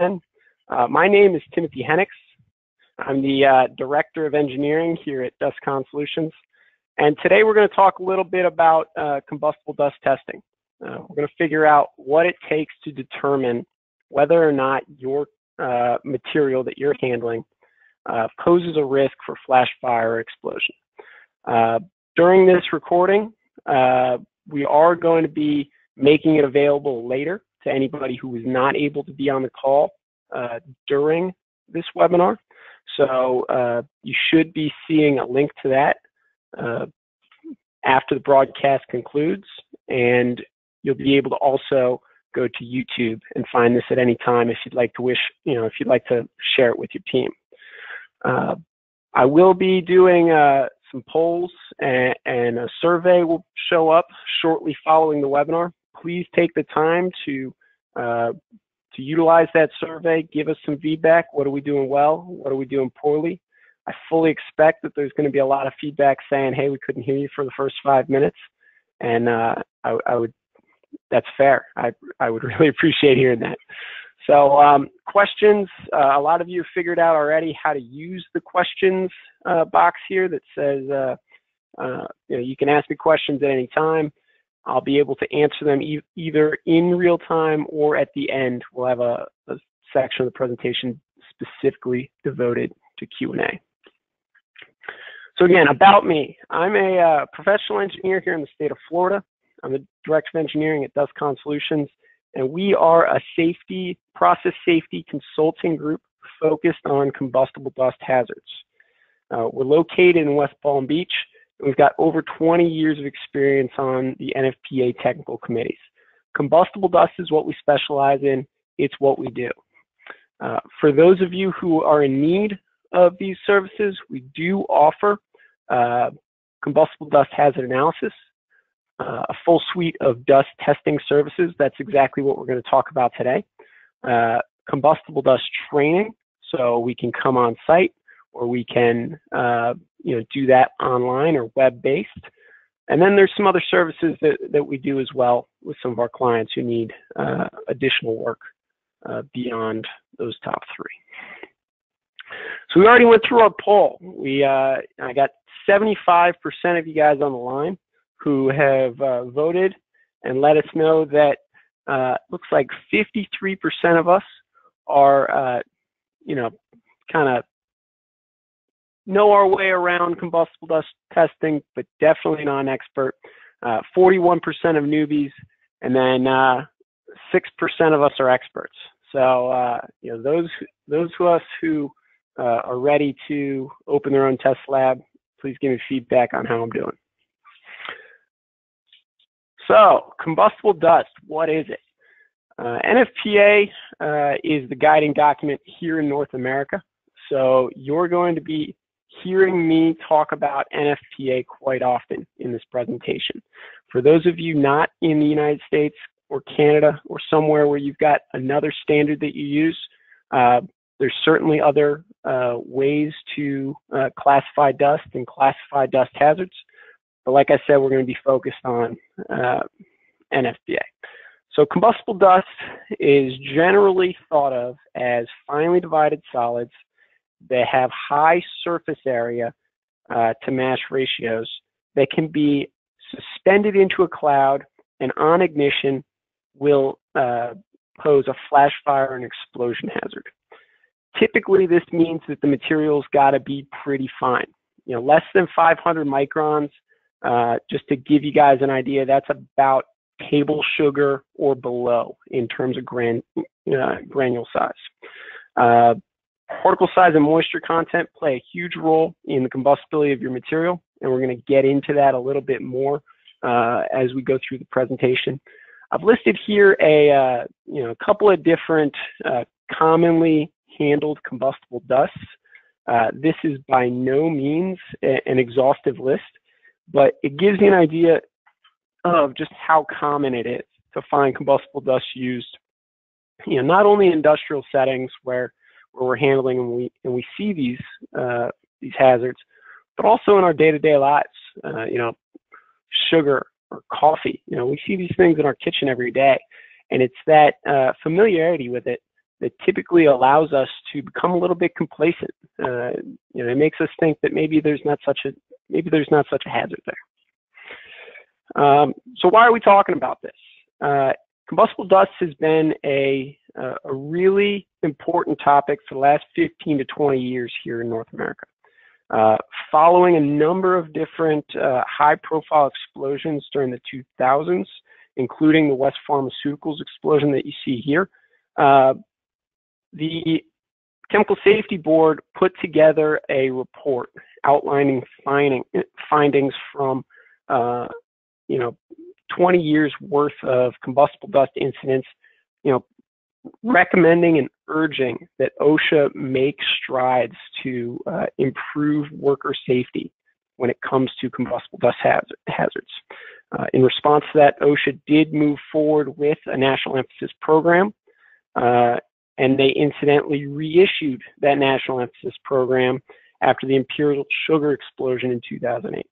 Uh, my name is Timothy Henix. I'm the uh, Director of Engineering here at DustCon Solutions. And today we're going to talk a little bit about uh, combustible dust testing. Uh, we're going to figure out what it takes to determine whether or not your uh, material that you're handling uh, poses a risk for flash fire or explosion. during this recording, we are going to be making it available later to anybody who was not able to be on the call uh, during this webinar. So uh, you should be seeing a link to that uh, after the broadcast concludes, and you'll be able to also go to YouTube and find this at any time if you'd like to wish, you know, if you'd like to share it with your team. Uh, I will be doing uh, some polls and, and, a survey will show up shortly following the webinar. Please take the time to uh, to utilize that survey, give us some feedback. What are we doing well? What are we doing poorly? I fully expect that there's going to be a lot of feedback saying, "Hey, we couldn't hear you for the first five minutes," and uh, I, I, would. That's fair. I I would really appreciate hearing that. So um, questions. Uh, a lot of you have figured out already how to use the questions uh, box here that says uh, uh, you know you can ask me questions at any time. I'll be able to answer them e either in real time or at the end. We'll have a, a section of the presentation specifically devoted to Q&A. So again, about me. I'm a uh, professional engineer here in the state of Florida. I'm the Director of Engineering at DustCon Solutions, and we are a safety, process safety consulting group focused on combustible dust hazards. Uh, we're located in West Palm Beach, We've got over 20 years of experience on the NFPA technical committees. Combustible dust is what we specialize in. It's what we do. Uh, for those of you who are in need of these services, we do offer uh, combustible dust hazard analysis, uh, a full suite of dust testing services. That's exactly what we're going to talk about today. Uh, combustible dust training, so we can come on site or we can uh, you know, do that online or web-based. And then there's some other services that, that we do as well with some of our clients who need uh, additional work uh, beyond those top three. So we already went through our poll. We uh, I got 75% of you guys on the line who have uh, voted and let us know that uh, looks like 53% of us are, you know, kind of know our way around combustible dust testing, but definitely not an expert. 41% uh, of newbies, and then 6% uh, of us are experts. So uh, you know those those of us who uh, are ready to open their own test lab, please give me feedback on how I'm doing. So combustible dust, what is it? Uh, NFPA uh, is the guiding document here in North America. So you're going to be hearing me talk about NFPA quite often in this presentation. For those of you not in the United States or Canada or somewhere where you've got another standard that you use, uh, there's certainly other uh, ways to uh, classify dust and classify dust hazards. But like I said, we're going to be focused on uh, NFPA. So combustible dust is generally thought of as finely divided solids they have high surface area uh, to mass ratios. They can be suspended into a cloud and on ignition will uh, pose a flash fire and explosion hazard. Typically, this means that the material's got to be pretty fine. You know, less than 500 microns. Uh, just to give you guys an idea, that's about table sugar or below in terms of gran, uh, granule size. Particle size and moisture content play a huge role in the combustibility of your material, and we're going to get into that a little bit more uh, as we go through the presentation. I've listed here a uh, you know a couple of different uh, commonly handled combustible dusts. Uh, this is by no means an exhaustive list, but it gives you an idea of just how common it is to find combustible dust used, you know, not only in industrial settings where where we're handling and we and we see these uh, these hazards, but also in our day-to-day lives. Uh, you know, sugar or coffee. You know, we see these things in our kitchen every day, and it's that uh, familiarity with it that typically allows us to become a little bit complacent. Uh, you know, it makes us think that maybe there's not such a maybe there's not such a hazard there. Um, so why are we talking about this? Uh, combustible dust has been a, a really important topic for the last 15 to 20 years here in North America. Uh, following a number of different uh, high-profile explosions during the 2000s, including the West Pharmaceuticals explosion that you see here, uh, the Chemical Safety Board put together a report outlining finding, findings from, uh, you know, 20 years worth of combustible dust incidents, you know, recommending and urging that OSHA make strides to uh, improve worker safety when it comes to combustible dust hazards. Uh, in response to that, OSHA did move forward with a national emphasis program, uh, and they incidentally reissued that national emphasis program after the Imperial Sugar explosion in 2008.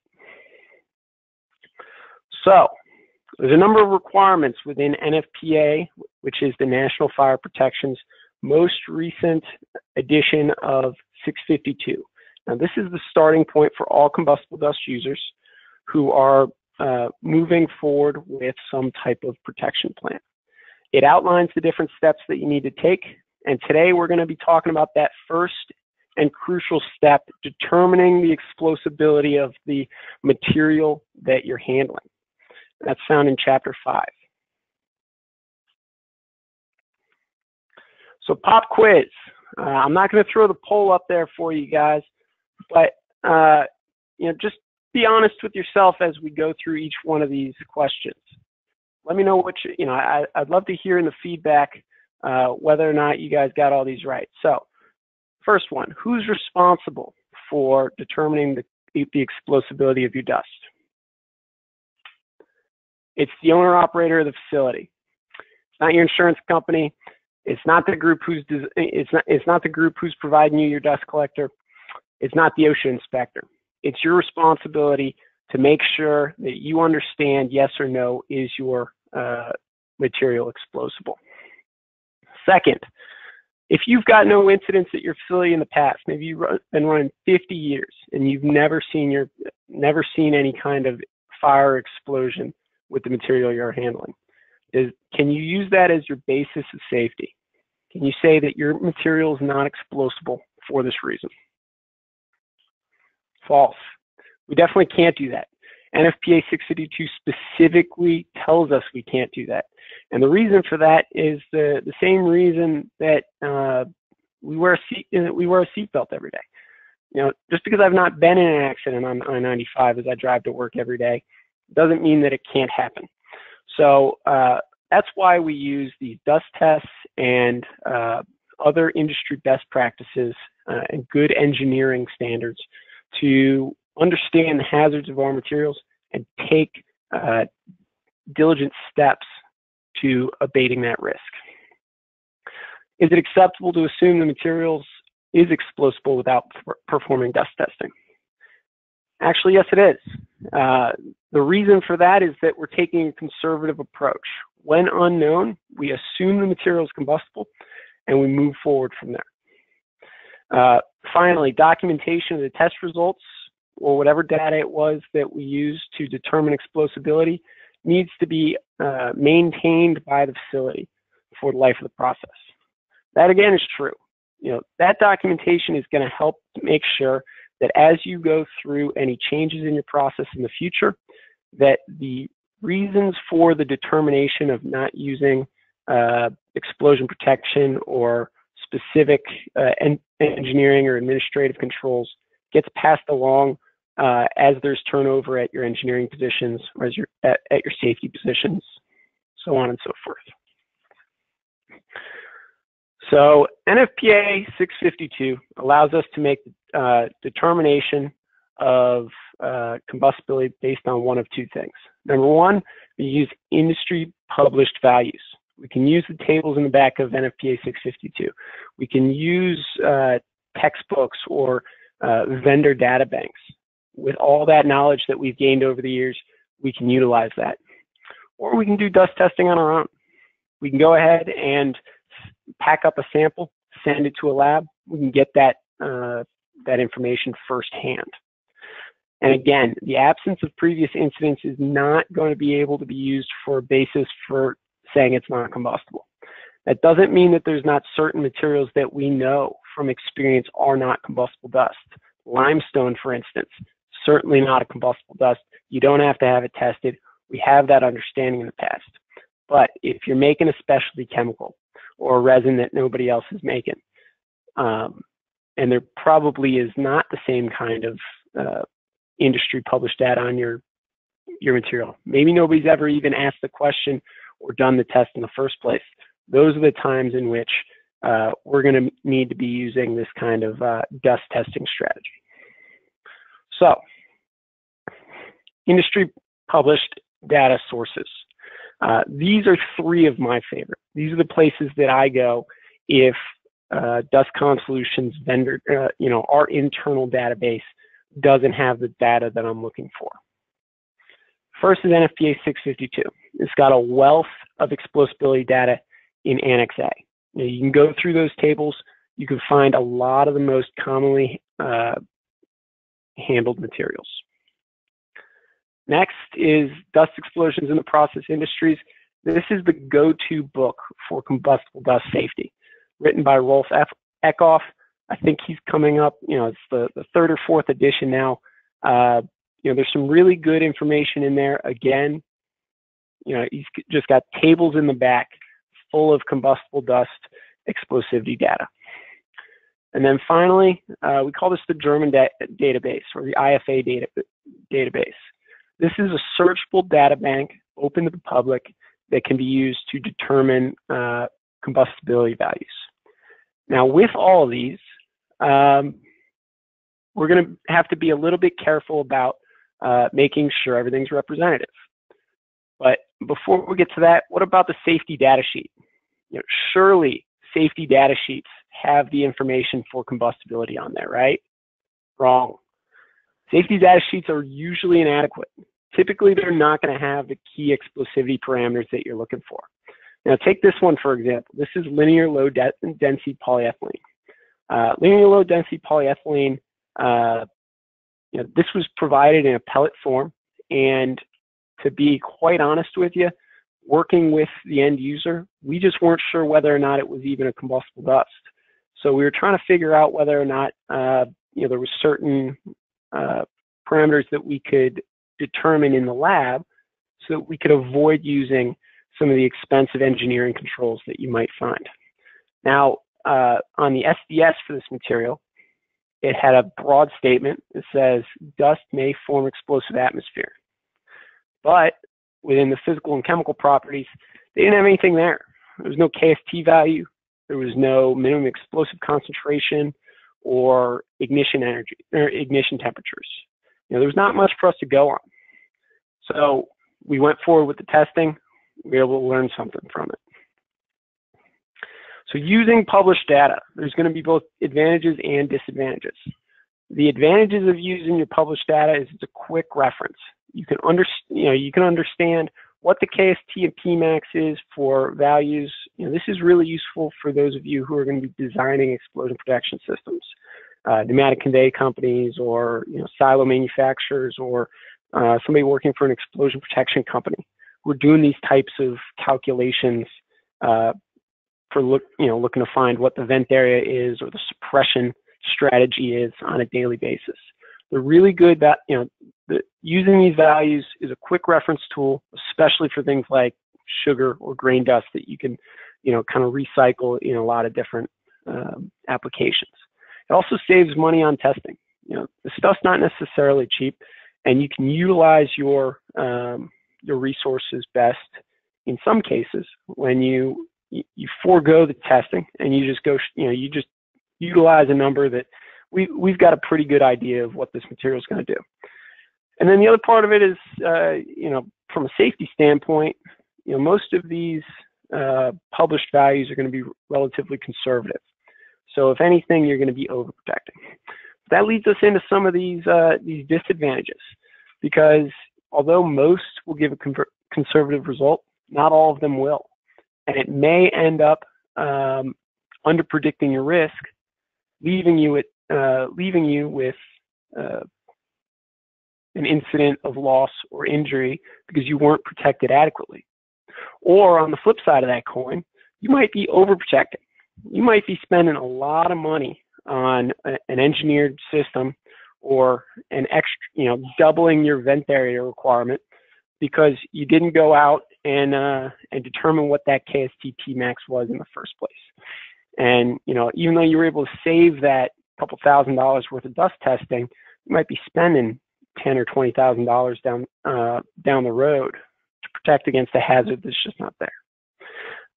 So, there's a number of requirements within NFPA, which is the National Fire Protection's most recent edition of 652. Now, this is the starting point for all combustible dust users who are uh, moving forward with some type of protection plan. It outlines the different steps that you need to take, and today we're going to be talking about that first and crucial step, determining the explosibility of the material that you're handling. That's found in chapter 5. So pop quiz. Uh, I'm not going to throw the poll up there for you guys, but uh, you know, just be honest with yourself as we go through each one of these questions. Let me know what you, you know, I, would love to hear in the feedback uh, whether or not you guys got all these right. So first one, who's responsible for determining the, the explosibility of your dust? It's the owner operator of the facility. It's not your insurance company. It's not the group who's it's not it's not the group who's providing you your dust collector. It's not the OSHA inspector. It's your responsibility to make sure that you understand yes or no is your uh, material explosible. Second, if you've got no incidents at your facility in the past, maybe you've been running 50 years and you've never seen your never seen any kind of fire explosion with the material you're handling. Is, can you use that as your basis of safety? Can you say that your material is non-explosible for this reason? False. We definitely can't do that. NFPA 652 specifically tells us we can't do that. And the reason for that is the, the same reason that uh, we wear a seat we wear a seatbelt every day. You know, just because I've not been in an accident on I-95 as I drive to work every day, doesn't mean that it can't happen. So uh, that's why we use these dust tests and uh, other industry best practices uh, and good engineering standards to understand the hazards of our materials and take uh, diligent steps to abating that risk. Is it acceptable to assume the materials is explosible without performing dust testing? Actually, yes, it is. Uh, the reason for that is that we're taking a conservative approach. When unknown, we assume the material is combustible and we move forward from there. Uh, finally, documentation of the test results or whatever data it was that we used to determine explosibility needs to be uh, maintained by the facility for the life of the process. That again is true. You know, that documentation is going to help make sure that as you go through any changes in your process in the future, that the reasons for the determination of not using uh, explosion protection or specific uh, en engineering or administrative controls gets passed along uh, as there's turnover at your engineering positions or as your, at, at your safety positions, so on and so forth. So NFPA 652 allows us to make uh, determination of uh, combustibility based on one of two things. Number one, we use industry published values. We can use the tables in the back of NFPA 652. We can use uh, textbooks or uh, vendor data banks. With all that knowledge that we've gained over the years, we can utilize that. Or we can do dust testing on our own. We can go ahead and pack up a sample, send it to a lab, we can get that, uh, that information firsthand. And again, the absence of previous incidents is not going to be able to be used for a basis for saying it's not combustible. That doesn't mean that there's not certain materials that we know from experience are not combustible dust. Limestone, for instance, certainly not a combustible dust. You don't have to have it tested. We have that understanding in the past. But if you're making a specialty chemical or resin that nobody else is making, um, and there probably is not the same kind of uh, industry published data on your your material. Maybe nobody's ever even asked the question or done the test in the first place. Those are the times in which uh, we're going to need to be using this kind of uh, dust testing strategy. So, industry published data sources. Uh, these are three of my favorite. These are the places that I go if uh, DustCon Solutions vendor, uh, you know, our internal database doesn't have the data that I'm looking for. First is NFPA 652. It's got a wealth of explosibility data in Annex A. You, you can go through those tables. You can find a lot of the most commonly uh, handled materials. Next is Dust Explosions in the Process Industries. This is the go-to book for combustible dust safety, written by Rolf F. Eckhoff. I think he's coming up, you know, it's the, the third or fourth edition now. Uh, you know, there's some really good information in there. Again, you know, he's just got tables in the back full of combustible dust explosivity data. And then finally, uh, we call this the German da database or the IFA data database. This is a searchable data bank open to the public that can be used to determine uh, combustibility values. Now, with all of these, um, we're going to have to be a little bit careful about uh, making sure everything's representative. But before we get to that, what about the safety data sheet? You know, surely safety data sheets have the information for combustibility on there, right? Wrong. Safety data sheets are usually inadequate. Typically, they're not going to have the key explosivity parameters that you're looking for. Now, take this one for example. This is linear low de density polyethylene. Uh, linear low density polyethylene, uh, you know, this was provided in a pellet form. And to be quite honest with you, working with the end user, we just weren't sure whether or not it was even a combustible dust. So we were trying to figure out whether or not, uh, you know, there was certain uh, parameters that we could determine in the lab so that we could avoid using some of the expensive engineering controls that you might find. Now, uh, on the SDS for this material, it had a broad statement that says dust may form explosive atmosphere. But within the physical and chemical properties, they didn't have anything there. There was no KST value. There was no minimum explosive concentration or ignition energy or ignition temperatures. You know, there was not much for us to go on. So we went forward with the testing. We were able to learn something from it. So using published data, there's going to be both advantages and disadvantages. The advantages of using your published data is it's a quick reference. You can under, you know, you can understand what the KST and Pmax is for values. You know, this is really useful for those of you who are going to be designing explosion protection systems, uh, pneumatic convey companies, or you know, silo manufacturers, or uh, somebody working for an explosion protection company. We're doing these types of calculations uh, for look, you know, looking to find what the vent area is or the suppression strategy is on a daily basis. They're really good that, you know, the, using these values is a quick reference tool, especially for things like sugar or grain dust that you can, you know, kind of recycle in a lot of different um, applications. It also saves money on testing. You know, the stuff's not necessarily cheap, and you can utilize your um, your resources best in some cases when you you, forego the testing and you just go, you know, you just utilize a number that we, we've got a pretty good idea of what this material is going to do. And then the other part of it is, uh, you know, from a safety standpoint, you know, most of these uh, published values are going to be relatively conservative. So if anything, you're going to be overprotecting. That leads us into some of these uh, these disadvantages, because although most will give a conservative result, not all of them will and it may end up um, under predicting your risk, leaving you at, uh, leaving you with uh, an incident of loss or injury because you weren't protected adequately. Or on the flip side of that coin, you might be overprotecting. You might be spending a lot of money on a, an engineered system or an extra, you know, doubling your vent area requirement because you didn't go out and uh, and determine what that KST Pmax was in the first place. And you know, even though you were able to save that couple thousand dollars worth of dust testing, you might be spending ten or twenty thousand dollars down uh, down the road to protect against a hazard that's just not there.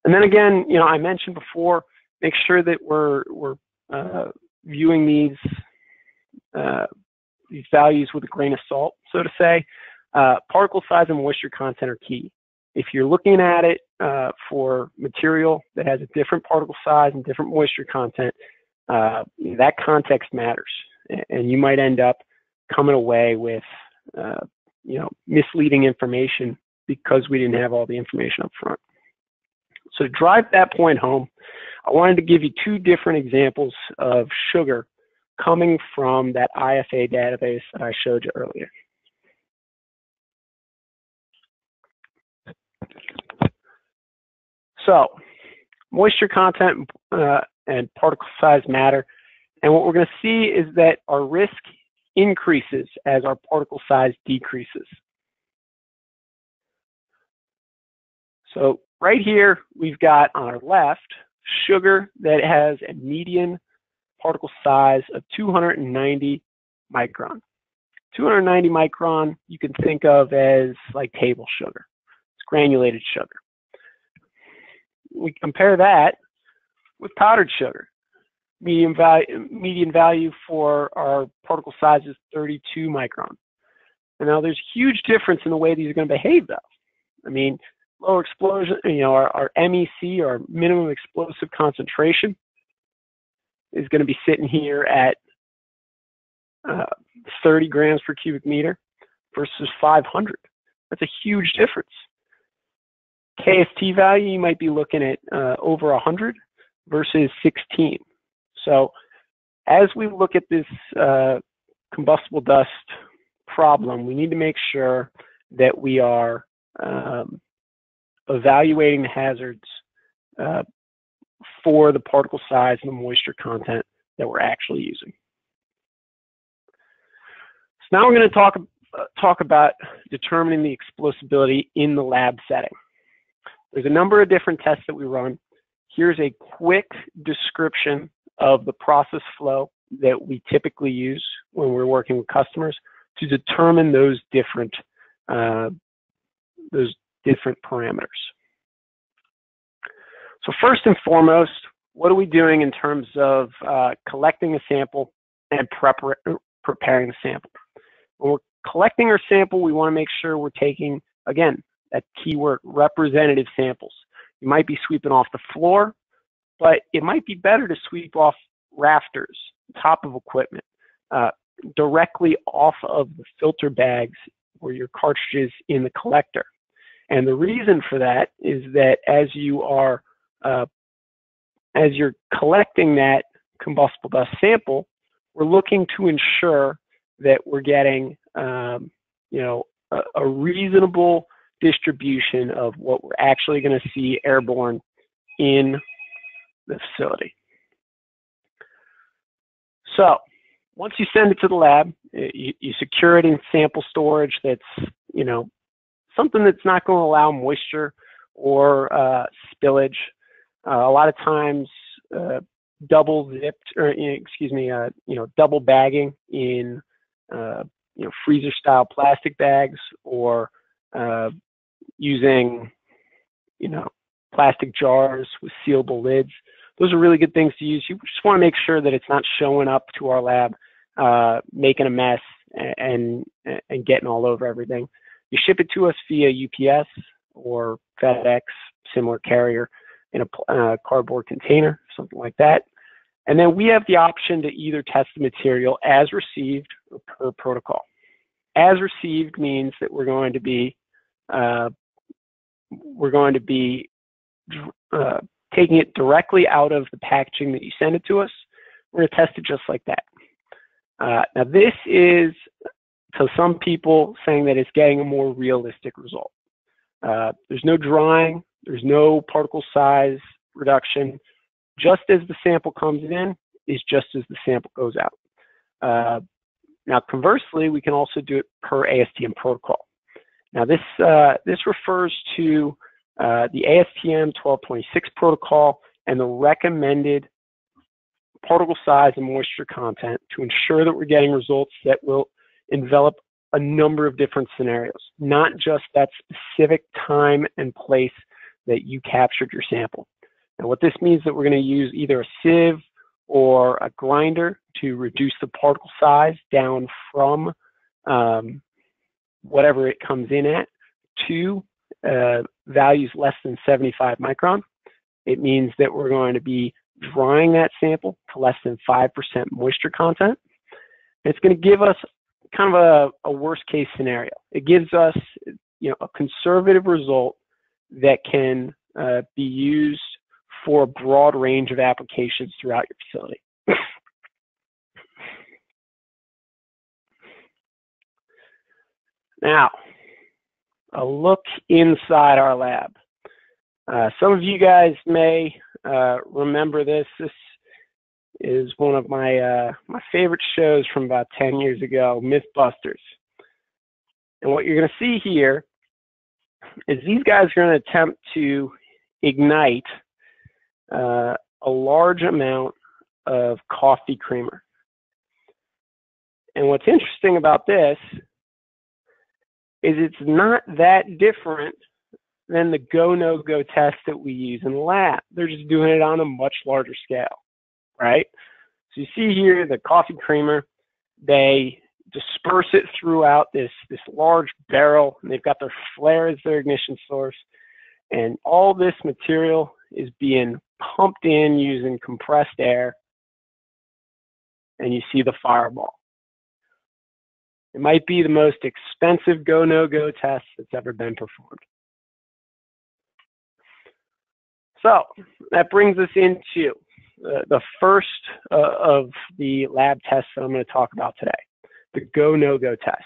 And then again, you know, I mentioned before, make sure that we're we're uh, viewing these uh, these values with a grain of salt, so to say. Uh, particle size and moisture content are key. If you're looking at it uh, for material that has a different particle size and different moisture content, uh, that context matters, and you might end up coming away with uh, you know misleading information because we didn't have all the information up front. So to drive that point home, I wanted to give you two different examples of sugar coming from that IFA database that I showed you earlier. So, moisture content uh, and particle size matter. And what we're going to see is that our risk increases as our particle size decreases. So right here, we've got on our left, sugar that has a median particle size of 290 micron. 290 micron you can think of as like table sugar. It's granulated sugar. We compare that with powdered sugar. Medium value, median value for our particle size is 32 micron. And now there's a huge difference in the way these are going to behave though. I mean, lower explosion, you know, our, our MEC, our minimum explosive concentration, is going to be sitting here at uh, 30 grams per cubic meter versus 500. That's a huge difference. KST value, you might be looking at uh, over 100 versus 16. So as we look at this uh, combustible dust problem, we need to make sure that we are um, evaluating the hazards uh, for the particle size and the moisture content that we're actually using. So now we're going to talk, uh, talk about determining the explosibility in the lab setting. There's a number of different tests that we run. Here's a quick description of the process flow that we typically use when we're working with customers to determine those different uh, those different parameters. So first and foremost, what are we doing in terms of uh, collecting a sample and preparing the sample? When we're collecting our sample, we want to make sure we're taking, again, that keyword, representative samples. You might be sweeping off the floor, but it might be better to sweep off rafters, top of equipment, uh, directly off of the filter bags or your cartridges in the collector. And the reason for that is that as you are uh, as you're collecting that combustible dust sample, we're looking to ensure that we're getting, um, you know, a, a, reasonable distribution of what we're actually going to see airborne in the facility. So once you send it to the lab, you, you secure it in sample storage that's, you know, something that's not going to allow moisture or uh, spillage uh, a lot of times, uh, double zipped, or excuse me, uh, you know, double bagging in uh, you know freezer style plastic bags or uh, using you know plastic jars with sealable lids. Those are really good things to use. You just want to make sure that it's not showing up to our lab, making a mess and and getting all over everything. You ship it to us via UPS or FedEx, similar carrier in a uh, cardboard container, something like that. And then we have the option to either test the material as received or per protocol. As received means that we're going to be uh, we're going to be uh, taking it directly out of the packaging that you send it to us. We're going to test it just like that. Uh, now this is, to some people, saying that it's getting a more realistic result. Uh, there's no drying, there's no particle size reduction. Just as the sample comes in is just as the sample goes out. Uh, now conversely, we can also do it per ASTM protocol. Now this, uh, this refers to uh, the ASTM 1226 protocol and the recommended particle size and moisture content to ensure that we're getting results that will envelop a number of different scenarios, not just that specific time and place that you captured your sample. And what this means that we're going to use either a sieve or a grinder to reduce the particle size down from um, whatever it comes in at to uh, values less than 75 micron. It means that we're going to be drying that sample to less than 5% moisture content. it's going to give us kind of a, a worst case scenario. It gives us you know, a conservative result that can uh, be used for a broad range of applications throughout your facility. now, a look inside our lab. Uh, some of you guys may uh, remember this. This is one of my uh, my favorite shows from about 10 years ago, Mythbusters. And what you're going to see here is these guys are going to attempt to ignite uh, a large amount of coffee creamer. And what's interesting about this is it's not that different than the go no go test that we use in the lab. They're just doing it on a much larger scale, right? So you see here the coffee creamer, they disperse it throughout this, this large barrel, and they've got their flare as their ignition source. And all this material is being pumped in using compressed air, and you see the fireball. It might be the most expensive go no go test that's ever been performed. So that brings us into uh, the first uh, of the lab tests that I'm going to talk about today, the go no go test.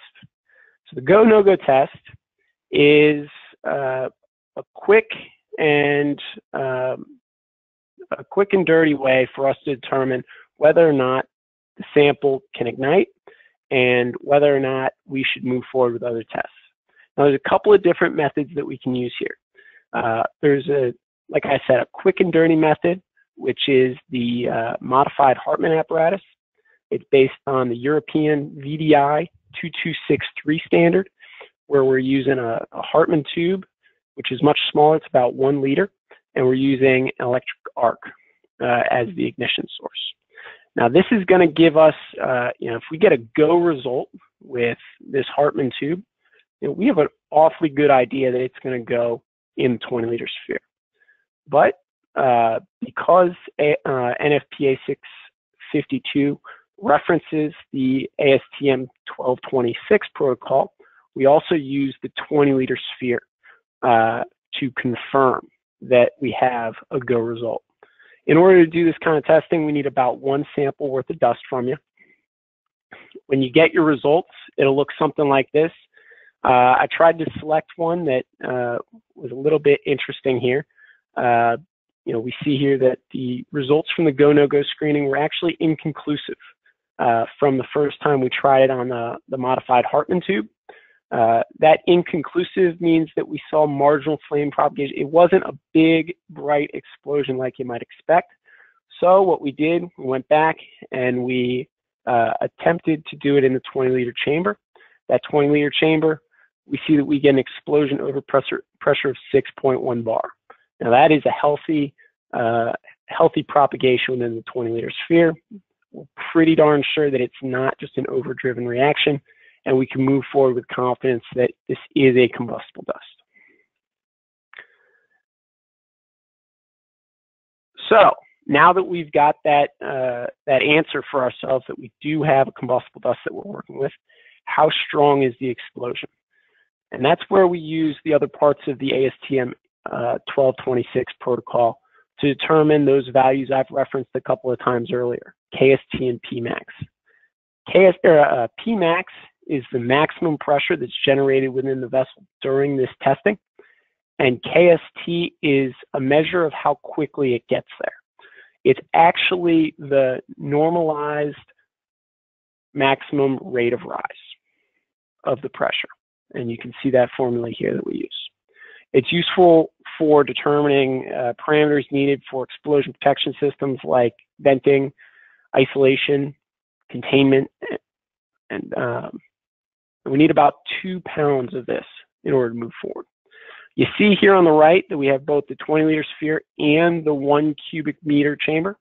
So the go no go test is uh, a quick and um, a quick and dirty way for us to determine whether or not the sample can ignite and whether or not we should move forward with other tests. Now, there's a couple of different methods that we can use here. Uh, there's a, like I said, a quick and dirty method, which is the uh, modified Hartmann apparatus. It's based on the European VDI 2263 standard, where we're using a, a Hartmann tube, which is much smaller. It's about one liter, and we're using an electric arc uh, as the ignition source. Now this is going to give us, uh, you know, if we get a go result with this Hartmann tube, you know, we have an awfully good idea that it's going to go in the 20 liter sphere. But uh, because a, uh, NFPA 652 references the ASTM 1226 protocol, we also use the 20 liter sphere uh, to confirm that we have a go result. In order to do this kind of testing, we need about one sample worth of dust from you. When you get your results, it'll look something like this. Uh, I tried to select one that uh, was a little bit interesting here. Uh, you know, we see here that the results from the go no go screening were actually inconclusive uh, from the first time we tried it on the, the modified Hartmann tube. Uh, that inconclusive means that we saw marginal flame propagation. It wasn't a big, bright explosion like you might expect. So what we did, we went back and we uh, attempted to do it in the 20 liter chamber. That 20 liter chamber, we see that we get an explosion over pressure, pressure of 6.1 bar. Now that is a healthy, uh, healthy propagation within the 20 liter sphere. We're pretty darn sure that it's not just an overdriven reaction and we can move forward with confidence that this is a combustible dust. So now that we've got that, uh, that answer for ourselves that we do have a combustible dust that we're working with, how strong is the explosion? And that's where we use the other parts of the ASTM uh, 1226 protocol to determine those values I've referenced a couple of times earlier, KST and Pmax. KS, or, uh, Pmax is the maximum pressure that's generated within the vessel during this testing, and KST is a measure of how quickly it gets there. It's actually the normalized maximum rate of rise of the pressure. And you can see that formula here that we use. It's useful for determining uh, parameters needed for explosion protection systems like venting, isolation, containment, and um, we need about two pounds of this in order to move forward. You see here on the right that we have both the 20 liter sphere and the one cubic meter chamber.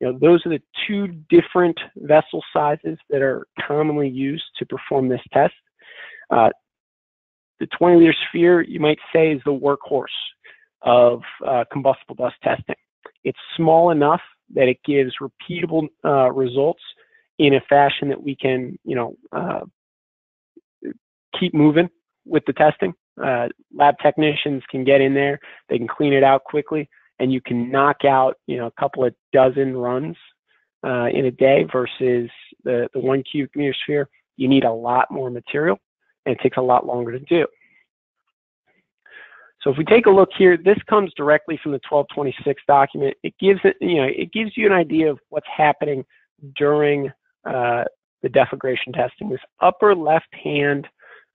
You know, those are the two different vessel sizes that are commonly used to perform this test. Uh, the 20 liter sphere, you might say, is the workhorse of uh, combustible dust testing. It's small enough that it gives repeatable uh, results in a fashion that we can, you know, uh, keep moving with the testing. Uh, lab technicians can get in there, they can clean it out quickly, and you can knock out, you know, a couple of dozen runs uh, in a day versus the, the one cubic meter sphere. You need a lot more material, and it takes a lot longer to do. So if we take a look here, this comes directly from the 1226 document. It gives it, you know, it gives you an idea of what's happening during uh, the deflagration testing. This upper left hand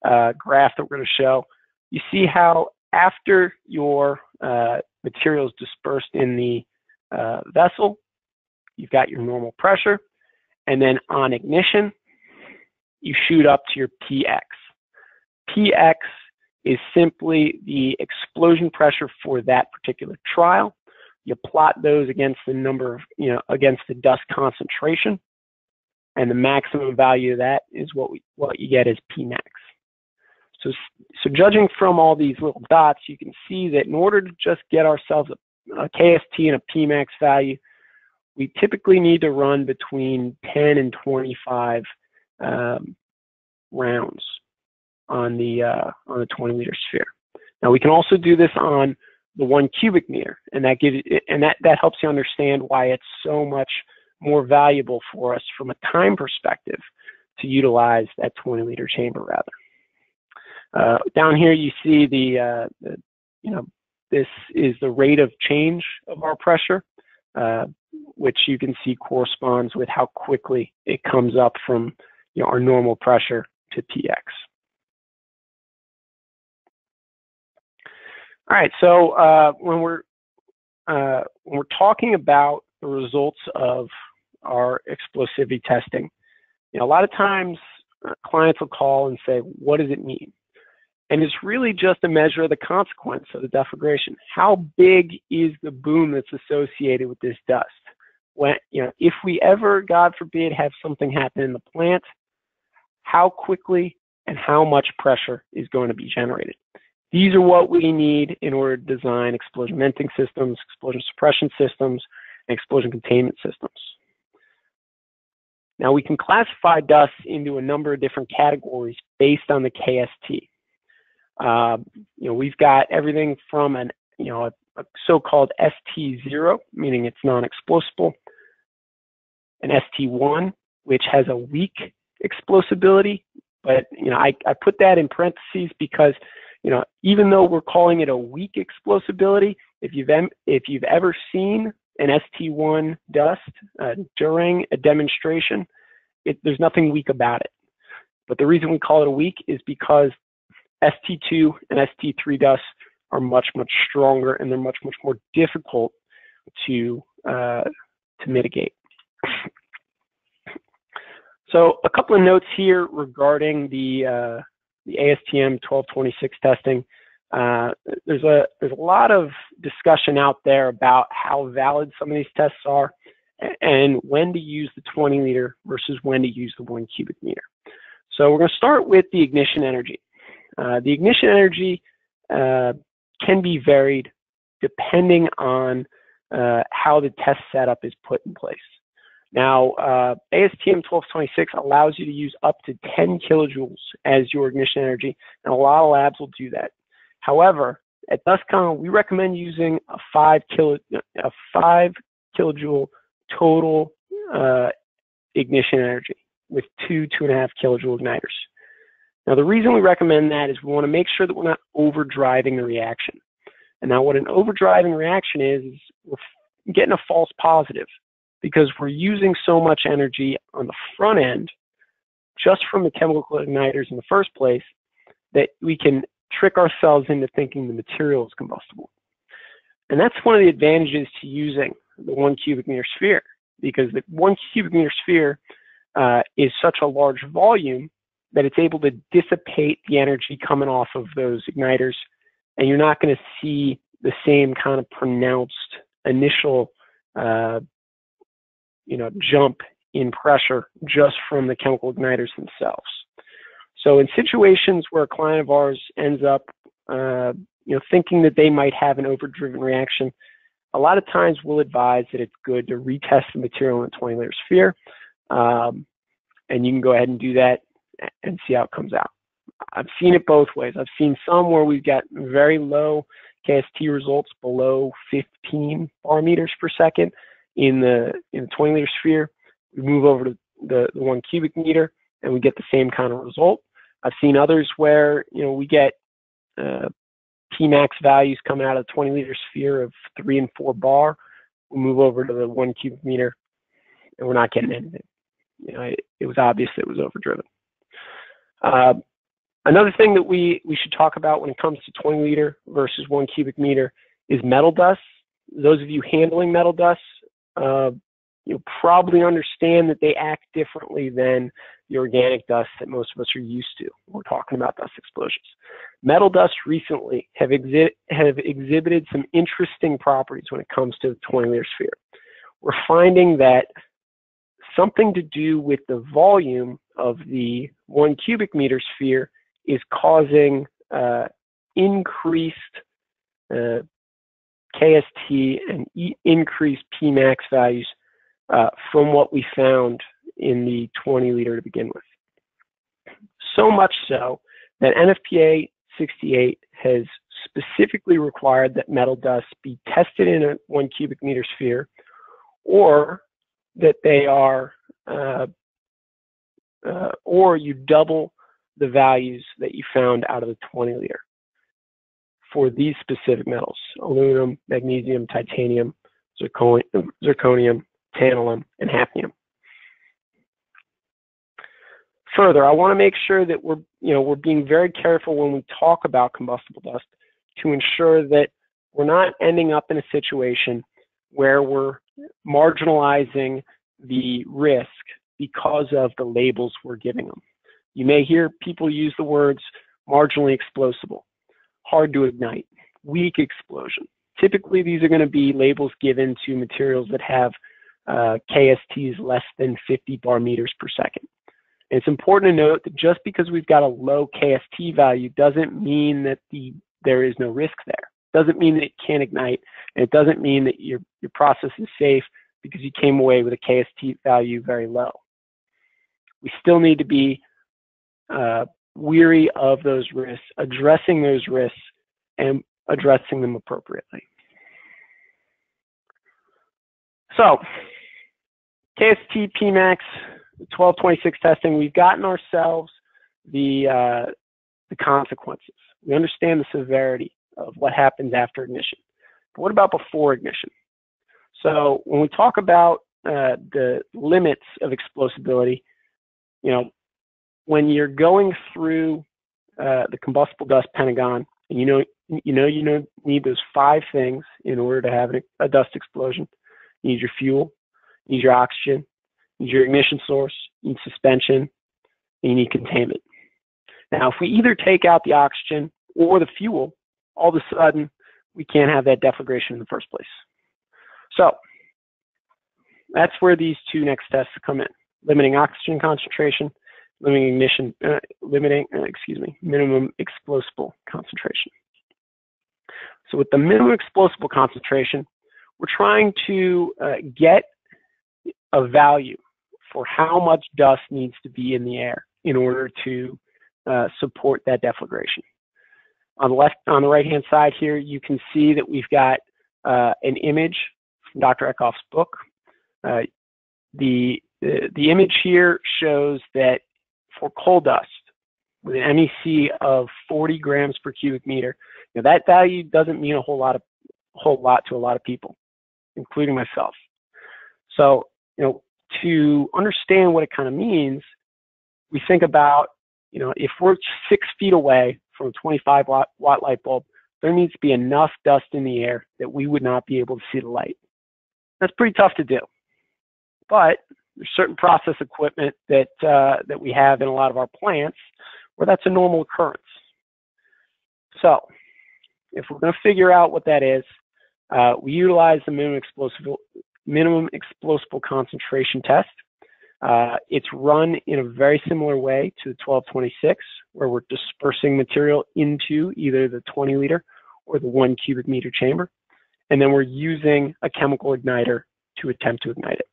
uh, graph that we're going to show, you see how after your uh, material is dispersed in the uh, vessel, you've got your normal pressure, and then on ignition, you shoot up to your PX. PX is simply the explosion pressure for that particular trial. You plot those against the number of, you know, against the dust concentration, and the maximum value of that is what we, what you get as Pmax. So, so judging from all these little dots, you can see that in order to just get ourselves a, a KST and a Pmax value, we typically need to run between 10 and 25 um, rounds on the uh, on the 20 liter sphere. Now we can also do this on the one cubic meter, and that gives and that that helps you understand why it's so much more valuable for us from a time perspective to utilize that 20 liter chamber rather. Uh, down here you see the, uh, the, you know, this is the rate of change of our pressure, uh, which you can see corresponds with how quickly it comes up from you know, our normal pressure to PX. All right, so uh, when we're uh, when we're talking about the results of our explosivity testing, you know, a lot of times uh, clients will call and say, "What does it mean?" And it's really just a measure of the consequence of the deflagration. How big is the boom that's associated with this dust? When, you know, if we ever, God forbid, have something happen in the plant, how quickly and how much pressure is going to be generated? These are what we need in order to design explosion venting systems, explosion suppression systems, and explosion containment systems. Now we can classify dust into a number of different categories based on the KST. Uh, you know, we've got everything from an, you know, a, a so-called ST0, meaning it's non-explosible, an ST1, which has a weak explosibility, but you know, I, I put that in parentheses because you know, even though we're calling it a weak explosibility, if you've em- if you've ever seen an ST1 dust uh, during a demonstration, it, there's nothing weak about it. But the reason we call it a weak is because ST2 and ST3 dust are much, much stronger and they're much, much more difficult to, uh, to mitigate. So a couple of notes here regarding the, uh, the ASTM 1226 testing. Uh, there's a there's a lot of discussion out there about how valid some of these tests are and when to use the 20 liter versus when to use the one cubic meter. So we're going to start with the ignition energy. Uh, the ignition energy uh, can be varied depending on how the test setup is put in place. Now, uh, ASTM 1226 allows you to use up to 10 kilojoules as your ignition energy, and a lot of labs will do that. However, at DustCon, we recommend using a five kilo, a five kilojoule total uh, ignition energy with two, two and a half kilojoule igniters. Now, the reason we recommend that is we want to make sure that we're not overdriving the reaction. And now what an overdriving reaction is, is we're getting a false positive because we're using so much energy on the front end just from the chemical igniters in the first place that we can trick ourselves into thinking the material is combustible. And that's one of the advantages to using the one cubic meter sphere because the one cubic meter sphere uh, is such a large volume that it's able to dissipate the energy coming off of those igniters and you're not going to see the same kind of pronounced initial uh, you know jump in pressure just from the chemical igniters themselves. So in situations where a client of ours ends up, uh, you know, thinking that they might have an overdriven reaction, a lot of times we'll advise that it's good to retest the material in a 20 liter sphere. Um, and you can go ahead and do that and see how it comes out. I've seen it both ways. I've seen some where we've got very low KST results below 15 bar meters per second in the in the 20 liter sphere. We move over to the, the one cubic meter and we get the same kind of result. I've seen others where you know we get uh, Pmax values coming out of the 20 liter sphere of three and four bar. We move over to the one cubic meter and we're not getting anything. You know, it, it was obvious it was overdriven. Uh, another thing that we, we should talk about when it comes to 20 liter versus one cubic meter is metal dust. Those of you handling metal dust, uh, you probably understand that they act differently than the organic dust that most of us are used to. We're talking about dust explosions. Metal dust recently have, exhi have exhibited some interesting properties when it comes to the 20 liter sphere. We're finding that something to do with the volume of the one cubic meter sphere is causing uh, increased uh, KST and e increased Pmax values uh, from what we found in the 20 liter to begin with. So much so that NFPA 68 has specifically required that metal dust be tested in a one cubic meter sphere or that they are uh, uh, or you double the values that you found out of the 20 liter for these specific metals, aluminum, magnesium, titanium, zirconium, tantalum, and hafnium. Further, I want to make sure that we're, you know, we're being very careful when we talk about combustible dust to ensure that we're not ending up in a situation where we're marginalizing the risk because of the labels we're giving them. You may hear people use the words marginally explosible, hard to ignite, weak explosion. Typically, these are going to be labels given to materials that have uh, KSTs less than 50 bar meters per second. And it's important to note that just because we've got a low KST value doesn't mean that the there is no risk there. Doesn't mean that it can't ignite, and it doesn't mean that your your process is safe because you came away with a KST value very low. We still need to be uh, weary of those risks, addressing those risks, and addressing them appropriately. So, KST Pmax 1226 testing, we've gotten ourselves the, uh, the consequences. We understand the severity of what happens after ignition. But what about before ignition? So when we talk about uh, the limits of explosibility, you know, when you're going through uh, the combustible dust pentagon, and you know, you know, you know, need those five things in order to have a, a dust explosion. You need your fuel, you need your oxygen, you need your ignition source, you need suspension, and you need containment. Now, if we either take out the oxygen or the fuel, all of a sudden we can't have that deflagration in the first place. So that's where these two next tests come in: limiting oxygen concentration, limiting ignition, uh, limiting, uh, excuse me, minimum explosible concentration. So with the minimum explosible concentration, we're trying to uh, get a value for how much dust needs to be in the air in order to uh, support that deflagration. On the left, on the right-hand side here, you can see that we've got uh, an image from Dr. Eckhoff's book. Uh, the, the, the image here shows that for coal dust, with an MEC of 40 grams per cubic meter, Now, that value doesn't mean a whole lot of whole lot to a lot of people, including myself. So, you know, to understand what it kind of means, we think about, you know, if we're six feet away from a 25 watt, watt light bulb, there needs to be enough dust in the air that we would not be able to see the light. That's pretty tough to do. But there's certain process equipment that uh, that we have in a lot of our plants where that's a normal occurrence. So if we're going to figure out what that is, uh, we utilize the minimum explosive minimum explosive concentration test. Uh, it's run in a very similar way to the 1226, where we're dispersing material into either the 20 liter or the one cubic meter chamber. And then we're using a chemical igniter to attempt to ignite it.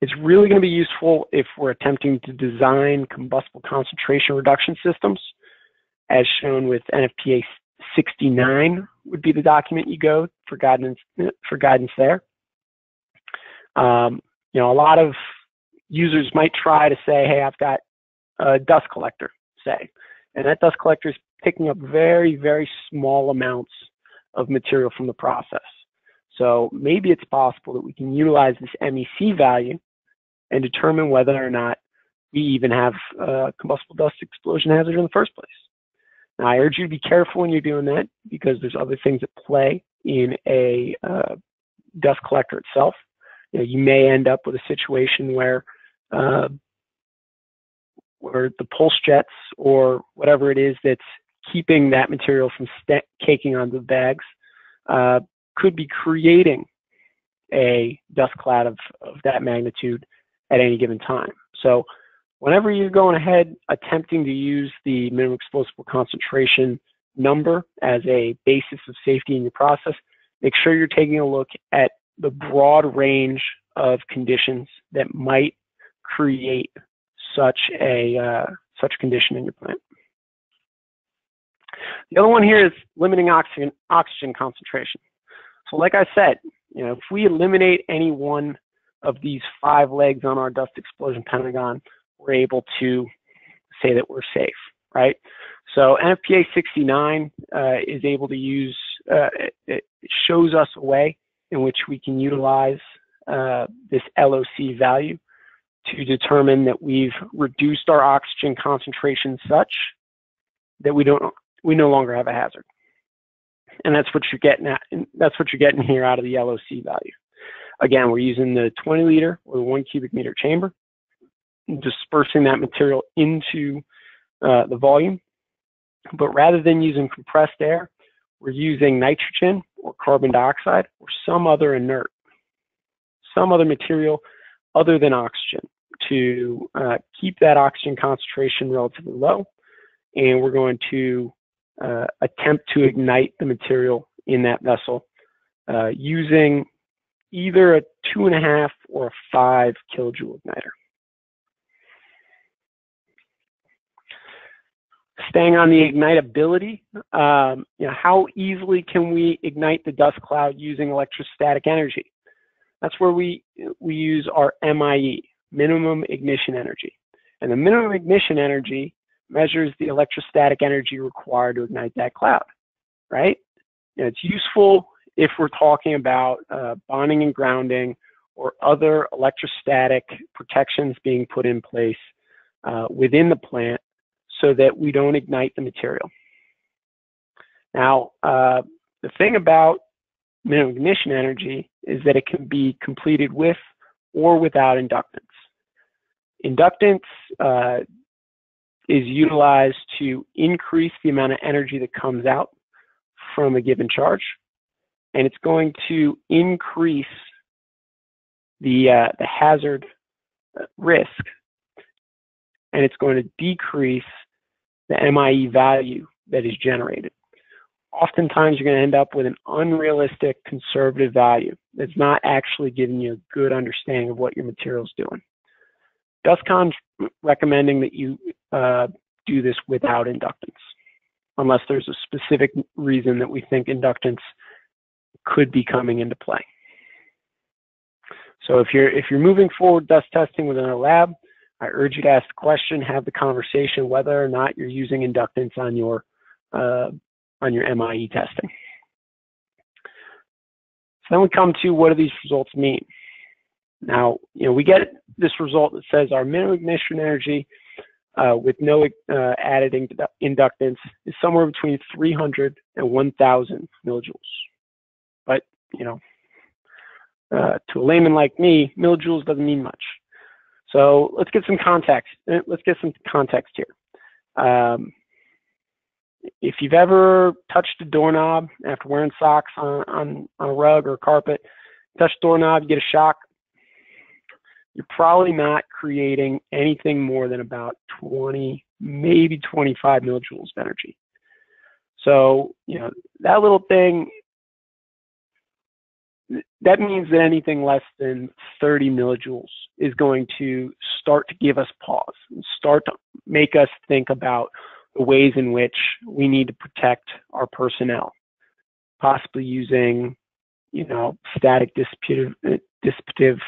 It's really going to be useful if we're attempting to design combustible concentration reduction systems, as shown with NFPA 69 would be the document you go for guidance for guidance there. Um, you know, a lot of users might try to say, "Hey, I've got a dust collector," say, and that dust collector is picking up very, very small amounts of material from the process. So maybe it's possible that we can utilize this MEC value and determine whether or not we even have a combustible dust explosion hazard in the first place. Now, I urge you to be careful when you're doing that because there's other things at play in a uh, dust collector itself. You, know, you may end up with a situation where uh, where the pulse jets or whatever it is that's keeping that material from caking onto the bags uh, could be creating a dust cloud of, of that magnitude at any given time. So whenever you're going ahead attempting to use the minimum explosive concentration number as a basis of safety in your process, make sure you're taking a look at the broad range of conditions that might create such a uh, such condition in your plant. The other one here is limiting oxygen oxygen concentration. So like I said, you know, if we eliminate any one of these five legs on our dust explosion pentagon, we're able to say that we're safe, right? So NFPA 69 uh, is able to use, uh, it shows us a way in which we can utilize uh, this LOC value to determine that we've reduced our oxygen concentration such that we don't, we no longer have a hazard. And that's what you're getting at. That's what you're getting here out of the LOC value. Again, we're using the 20 liter or the one cubic meter chamber, dispersing that material into uh, the volume. But rather than using compressed air, we're using nitrogen or carbon dioxide or some other inert, some other material other than oxygen to uh, keep that oxygen concentration relatively low. And we're going to uh, attempt to ignite the material in that vessel uh, using either a two and a half or a five kilojoule igniter. Staying on the ignitability, um, you know, how easily can we ignite the dust cloud using electrostatic energy? That's where we, we use our MIE, minimum ignition energy. And the minimum ignition energy measures the electrostatic energy required to ignite that cloud, right? You know, it's useful if we're talking about uh, bonding and grounding or other electrostatic protections being put in place uh, within the plant so that we don't ignite the material. Now, uh, the thing about minimum ignition energy is that it can be completed with or without inductance. Inductance uh, is utilized to increase the amount of energy that comes out from a given charge and it's going to increase the, uh, the hazard uh, risk, and it's going to decrease the MIE value that is generated. Oftentimes, you're going to end up with an unrealistic conservative value that's not actually giving you a good understanding of what your material is doing. DustCon's recommending that you uh, do this without inductance. unless there's a specific reason that we think inductance could be coming into play. So if you're if you're moving forward dust testing within a lab, I urge you to ask the question, have the conversation whether or not you're using inductance on your uh, on your MIE testing. So then we come to what do these results mean? Now, you know, we get this result that says our minimum ignition energy uh, with no uh, added inductance is somewhere between 300 and 1,000 millijoules. You know, uh, to a layman like me, millijoules doesn't mean much. So let's get some context. Uh, let's get some context here. Um, if you've ever touched a doorknob after wearing socks on, on, on a rug or a carpet, touch the doorknob, you get a shock, you're probably not creating anything more than about 20, maybe 25 millijoules of energy. So, you know, that little thing, that means that anything less than 30 millijoules is going to start to give us pause and start to make us think about the ways in which we need to protect our personnel, possibly using, you know, static dissipative, dissipative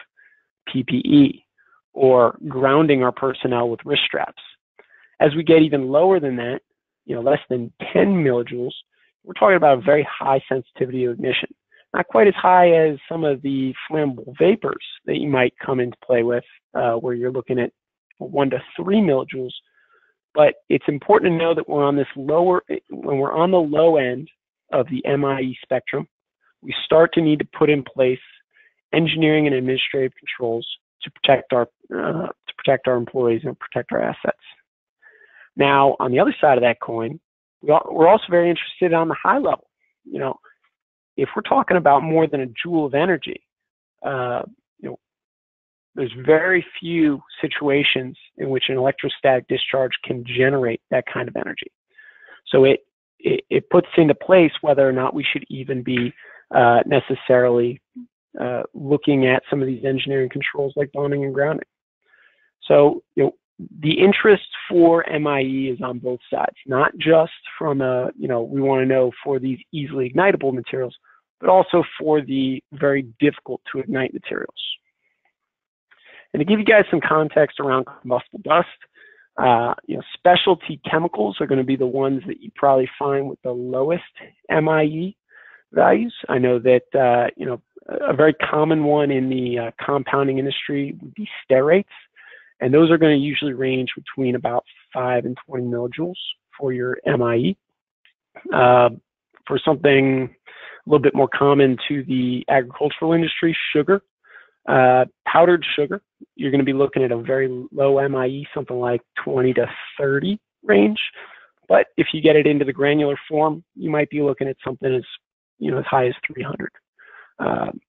PPE or grounding our personnel with wrist straps. As we get even lower than that, you know, less than 10 millijoules, we're talking about a very high sensitivity of ignition. Not quite as high as some of the flammable vapors that you might come into play with, uh, where you're looking at one to three millijoules. But it's important to know that we're on this lower, when we're on the low end of the MIE spectrum, we start to need to put in place engineering and administrative controls to protect our uh, to protect our employees and protect our assets. Now, on the other side of that coin, we are also very interested on the high level. You know, if we're talking about more than a joule of energy, uh, you know, there's very few situations in which an electrostatic discharge can generate that kind of energy. So it it, it puts into place whether or not we should even be uh, necessarily uh, looking at some of these engineering controls like bonding and grounding. So, you know, the interest for MIE is on both sides, not just from a, you know, we want to know for these easily ignitable materials, but also for the very difficult to ignite materials. And to give you guys some context around combustible dust, uh, you know, specialty chemicals are going to be the ones that you probably find with the lowest MIE values. I know that, uh, you know, a very common one in the uh, compounding industry would be stearates, and those are going to usually range between about 5 and 20 millijoules for your MIE. Uh, for something a little bit more common to the agricultural industry, sugar, uh, powdered sugar, you're going to be looking at a very low MIE, something like 20 to 30 range. But if you get it into the granular form, you might be looking at something as you know as high as 300. Um,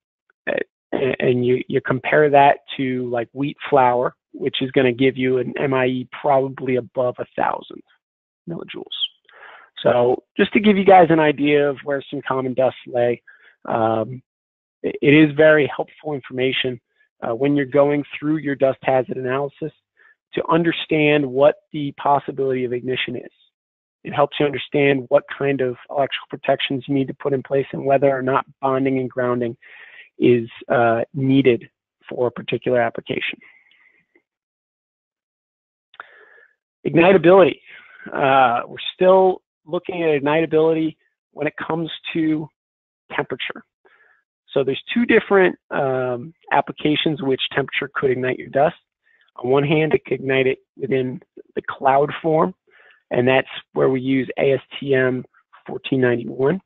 and you, you compare that to like wheat flour, which is going to give you an MIE probably above a thousand millijoules. So just to give you guys an idea of where some common dust lay, um, it, it is very helpful information uh, when you're going through your dust hazard analysis to understand what the possibility of ignition is. It helps you understand what kind of electrical protections you need to put in place and whether or not bonding and grounding is uh, needed for a particular application. Ignitability. Uh, we're still looking at ignitability when it comes to temperature. So there's two different um, applications which temperature could ignite your dust. On one hand, it could ignite it within the cloud form, and that's where we use ASTM 1491.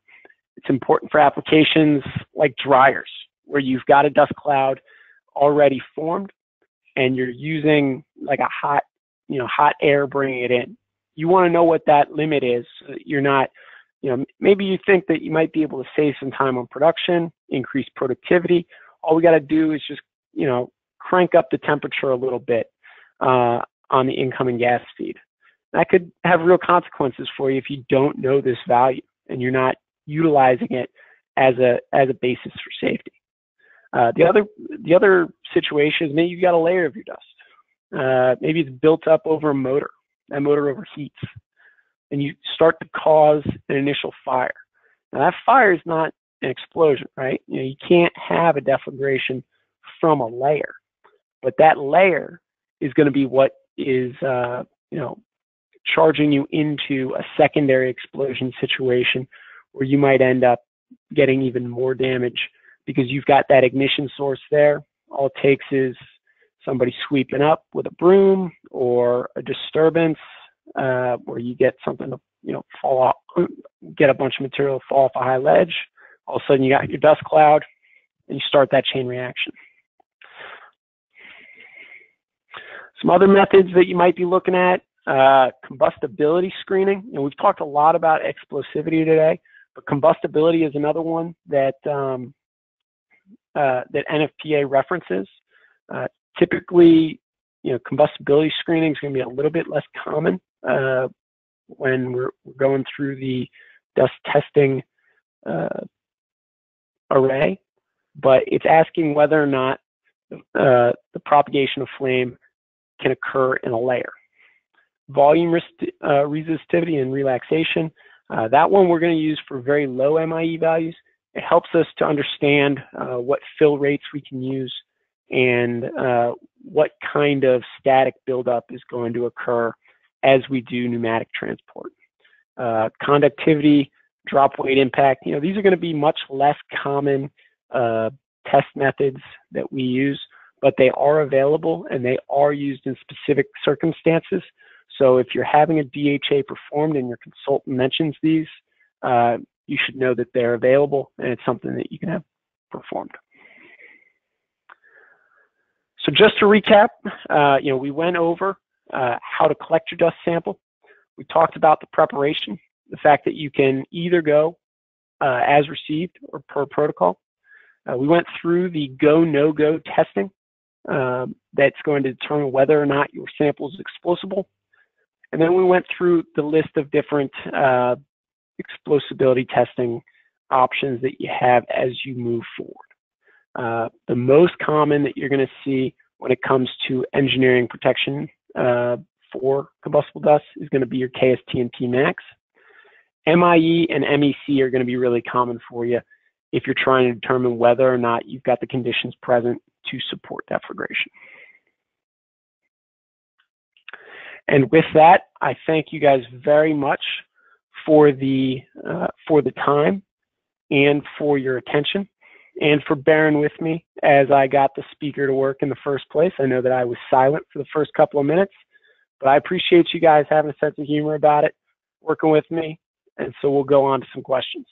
It's important for applications like dryers, where you've got a dust cloud already formed and you're using like a hot, you know, hot air bringing it in. You want to know what that limit is. So that you're not, you know, maybe you think that you might be able to save some time on production, increase productivity. All we got to do is just, you know, crank up the temperature a little bit uh, on the incoming gas feed. That could have real consequences for you if you don't know this value and you're not utilizing it as a as a basis for safety. Uh, the other the other situation is maybe you've got a layer of your dust. Uh, maybe it's built up over a motor. That motor overheats. and you start to cause an initial fire. Now that fire is not an explosion, right? You know, you can't have a deflagration from a layer, but that layer is going to be what is, uh, you know, charging you into a secondary explosion situation where you might end up getting even more damage because you've got that ignition source there. All it takes is somebody sweeping up with a broom or a disturbance uh, where you get something to you know fall off, get a bunch of material fall off a high ledge. All of a sudden, you got your dust cloud, and you start that chain reaction. Some other methods that you might be looking at, uh, combustibility screening. Know, we've talked a lot about explosivity today, but combustibility is another one that um, uh, that NFPA references. Uh, typically, you know, combustibility screening is going to be a little bit less common uh, when we're, going through the dust testing uh, array, but it's asking whether or not uh, the propagation of flame can occur in a layer. Volume uh, resistivity and relaxation, uh, that one we're going to use for very low MIE values. It helps us to understand uh, what fill rates we can use and uh, what kind of static buildup is going to occur as we do pneumatic transport. Uh, conductivity, drop weight impact, you know, these are going to be much less common uh, test methods that we use, but they are available and they are used in specific circumstances. So if you're having a DHA performed and your consultant mentions these, uh, you should know that they're available and it's something that you can have performed. So just to recap, uh, you know, we went over uh, how to collect your dust sample. We talked about the preparation, the fact that you can either go uh, as received or per protocol. Uh, we went through the go, no go testing um, that's going to determine whether or not your sample is explosible. And then we went through the list of different uh, explosibility testing options that you have as you move forward. Uh, the most common that you're going to see when it comes to engineering protection uh, for combustible dust is going to be your KST and Pmax. MIE and MEC are going to be really common for you if you're trying to determine whether or not you've got the conditions present to support deflagration. And with that, I thank you guys very much for the uh, for the time and for your attention and for bearing with me as I got the speaker to work in the first place. I know that I was silent for the first couple of minutes, but I appreciate you guys having a sense of humor about it, working with me, and so we'll go on to some questions.